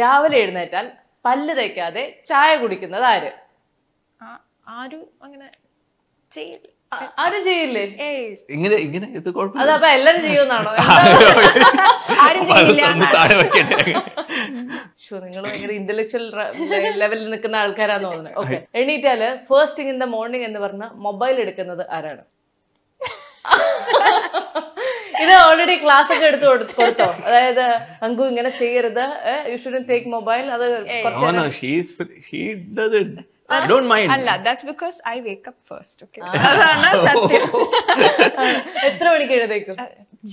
രാവിലെ എഴുന്നേറ്റാൽ പല്ല് തേക്കാതെ ചായ കുടിക്കുന്നത് ആര്? ആരും അങ്ങനെ ചെയ്യില്ല. ആരും ചെയ്യില്ലേ? ഇങ്ങനെ ഇങ്ങനെ ഇത് അതപ്പൊ എല്ലാരും ചെയ്യുമെന്നാണോ? ആരും ചെയ്യില്ല. നിങ്ങൾ ഭയങ്കര ഇന്റലക്ച്വൽ ലെവലിൽ നിൽക്കുന്ന ആൾക്കാരാന്ന് തോന്നുന്നത് okay എണീറ്റാൽ first thing in the morning എന്ന് പറഞ്ഞ മൊബൈൽ എടുക്കുന്നത് ആരാണ്? ഇത് ഓൾറെഡി ക്ലാസ് ഒക്കെ എടുത്ത് കൊടുത്തോ. അതായത് അങ്കു ഇങ്ങനെ ചെയ്യരുത്. യു ഷുഡൻ ടേക്ക് മൊബൈൽ അത് അല്ല that's because I wake up first okay അതാണ് സത്യം. എത്ര മണിക്ക് എഴുതേക്കും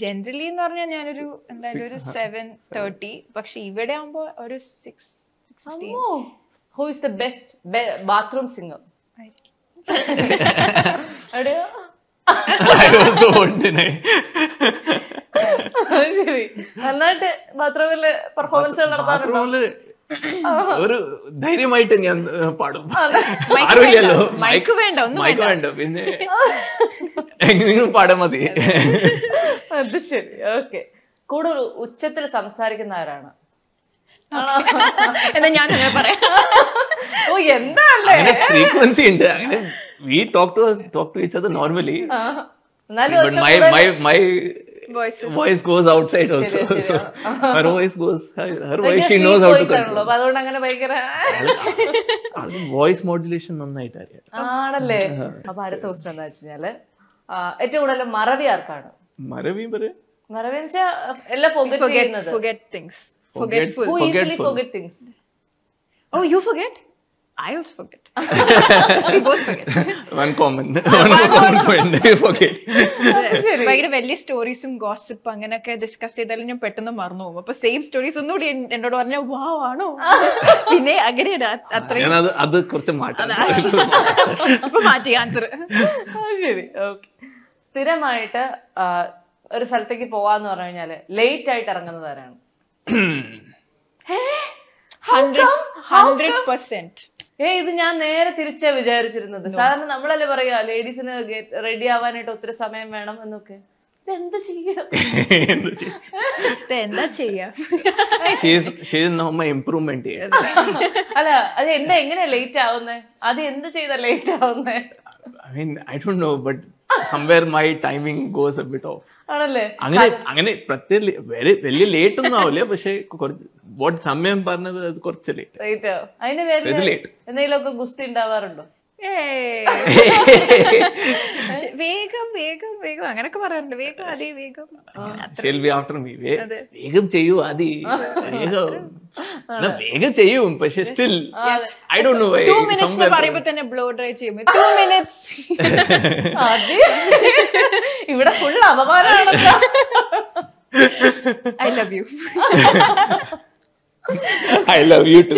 ജനറലി എന്ന് പറഞ്ഞാൽ ഞാനൊരു എന്തായാലും ഒരു സെവൻ തേർട്ടി പക്ഷെ ഇവിടെ ആവുമ്പോ ഒരു six who is the best bathroom singer അവിടെയോ? I also won't deny. അത് നന്നായിട്ട് ബാത്റൂമിൽ പെർഫോമൻസുകൾ നടത്താറുണ്ട്? ഒരു ധൈര്യമായിട്ട് ഞാൻ പാടും. ആരുമില്ലല്ലോ. മൈക്ക് വേണ്ട, ഒന്നും മൈക്ക് വേണ്ട. പിന്നെ എങ്ങനെയും പാടാൻ മതി. അത് ശരി. ഓക്കെ. കൂടുതൽ ഉച്ചത്തിൽ സംസാരിക്കുന്ന ആരാണ്? എന്നാ ഞാൻ അങ്ങനെ പറയാം. ഓ എന്താ അല്ലേ അങ്ങനെ ഫ്രീക്വൻസി ഉണ്ട്. അങ്ങനെ we talk to talk to each other normally. എന്നാലും my my my Voices. voice goes outside also ശരിയാ, so ശരിയാ. her voice goes her ഭയങ്കര voice she sweet knows how to voice ആണല്ലോ control അപ്പൊ അതുകൊണ്ട് അങ്ങനെ ഭയങ്കര അത് വോയിസ് മോഡുലേഷൻ നന്നായിട്ട് അറിയാം ആണല്ലേ അപ്പൊ അടുത്ത ക്വസ്റ്റൻ എന്താ വെച്ചാൽ ഏറ്റവും കൂടുതൽ മറവി ആർക്കാണ് മരവി പറയാ മറവി എന്ന് വെച്ചാൽ എല്ലാം forget forget ചെയ്യുന്നത് forget things Forget- forgetful Who easily forgetful. forget I also forget. We both forget. One common. One common point. We forget. ഭയങ്കര വലിയ സ്റ്റോറീസും ഗോസിപ്പ് അങ്ങനെയൊക്കെ ഡിസ്കസ് ചെയ്താലും ഞാൻ പെട്ടെന്ന് മറന്നു പോകും. അപ്പൊ സെയിം സ്റ്റോറീസ് ഒന്നുകൂടി എന്നോട് പറഞ്ഞ വാ ആണോ? പിന്നെ അങ്ങനെയാണ് അത്രയും. അത് കുറച്ച് മാറ്റാം. ഇപ്പൊ മാറ്റി ആൻസർ ശരി. ഓക്കെ സ്ഥിരമായിട്ട് ഒരു സ്ഥലത്തേക്ക് പോവാന്ന് പറഞ്ഞു കഴിഞ്ഞാൽ ലേറ്റ് ആയിട്ട് ഇറങ്ങുന്നതാരാണ് ഹൺഡ്രഡ് ഹൺഡ്രഡ് പെർസെന്റ് ഏ ഇത് ഞാൻ നേരെ തിരിച്ചാ വിചാരിച്ചിരുന്നത്. സാധാരണ നമ്മളല്ലേ പറയാ ലേഡീസിന് റെഡി ആവാനായിട്ട് ഒത്തിരി സമയം വേണം എന്നൊക്കെ. എന്ത് ഇംപ്രൂവ്മെന്റ് അല്ല അത് എന്താ എങ്ങനെയാ ലേറ്റ് ആവുന്നേ? അത് എന്ത് ചെയ്താ ലേറ്റ് ആവുന്നേ? I do but somewhere my timing goes bit off ആണല്ലേ? അങ്ങനെ അങ്ങനെ പ്രത്യേക വലിയ ലേറ്റ് ഒന്നും ആവില്ല പക്ഷെ വാട്ട് സമയം പറഞ്ഞത് അത് കുറച്ച് ലേറ്റ് അതിന്. എന്തെങ്കിലുമൊക്കെ ഗുസ്തി ഉണ്ടാവാറുണ്ടോ? വേഗം വേഗം. അങ്ങനൊക്കെ പറയാറുണ്ട്. വേഗം അതേ വേഗം. വേഗം ചെയ്യൂ അതി വേഗം. വേഗം ചെയ്യും പക്ഷെ still I do know two minutes പറയുമ്പോ തന്നെ ബ്ലോ ഡ്രൈ ചെയ്യും ടു മിനിറ്റ്സ് ഇവിടെ full അപമാനമാണ് I love you I love you too